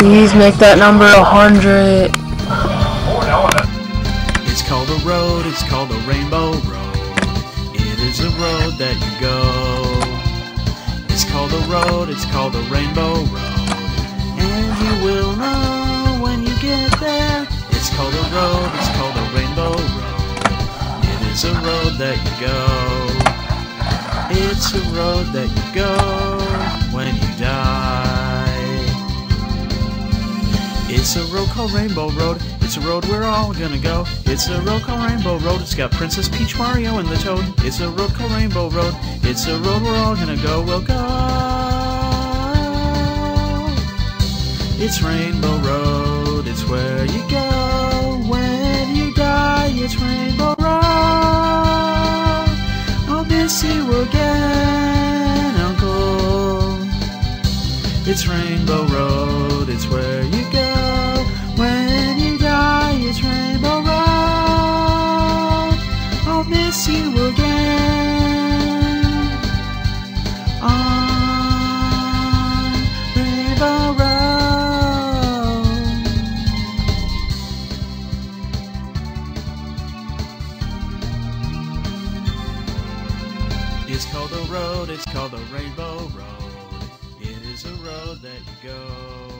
Please make that number a hundred. Or no one. It's called a road, it's called a rainbow road. It is a road that you go. It's called a road, it's called a rainbow road. And you will know when you get there. It's called a road, it's called a rainbow road. It is a road that you go. It's a road that you go It's a road called Rainbow Road. It's a road we're all gonna go. It's a road called Rainbow Road. It's got Princess Peach, Mario, and the Toad. It's a road called Rainbow Road. It's a road we're all gonna go. We'll go. It's Rainbow Road. It's where you go when you die. It's Rainbow Road. I'll miss you again, Uncle. It's Rainbow Road, it's where you go miss you again on Rainbow Road. It's called a road, it's called a rainbow road. It is a road that you go.